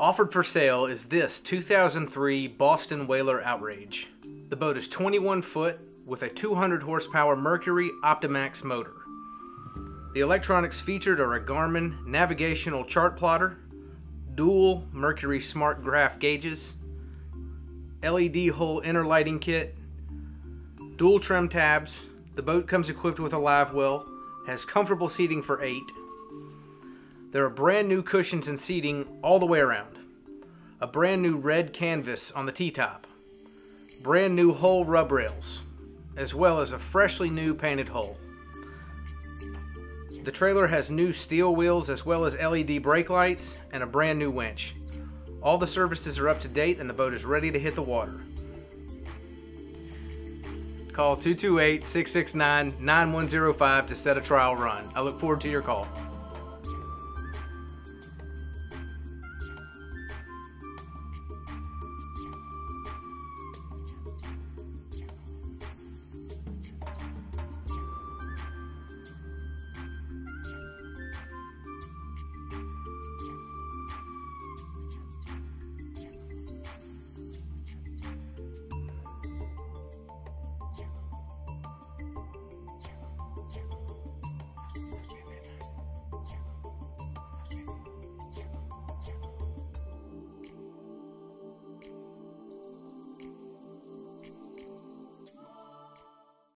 Offered for sale is this 2003 Boston Whaler Outrage. The boat is 21 foot with a 200 horsepower Mercury Optimax motor. The electronics featured are a Garmin navigational chart plotter, dual Mercury SmartCraft gauges, LED hull inner lighting kit, dual trim tabs. The boat comes equipped with a live well, has comfortable seating for eight. There are brand new cushions and seating all the way around. A brand new red canvas on the T-top. Brand new hull rub rails, as well as a freshly new painted hull. The trailer has new steel wheels as well as LED brake lights and a brand new winch. All the services are up to date and the boat is ready to hit the water. Call 228 669 9105 to set a trial run. I look forward to your call.